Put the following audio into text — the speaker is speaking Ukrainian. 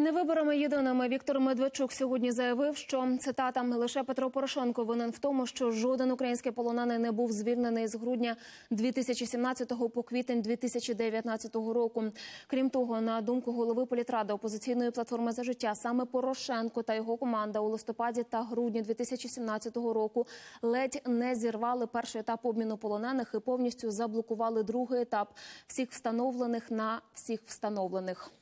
Не виборами єдиними Віктор Медведчук сьогодні заявив, що цитата лише Петро Порошенко винен в тому, що жоден український полонений не був звільнений з грудня 2017 по квітень 2019 року. Крім того, на думку голови політради опозиційної платформи за життя, саме Порошенко та його команда у листопаді та грудні 2017 року ледь не зірвали перший етап обміну полонених і повністю заблокували другий етап всіх встановлених на всіх встановлених.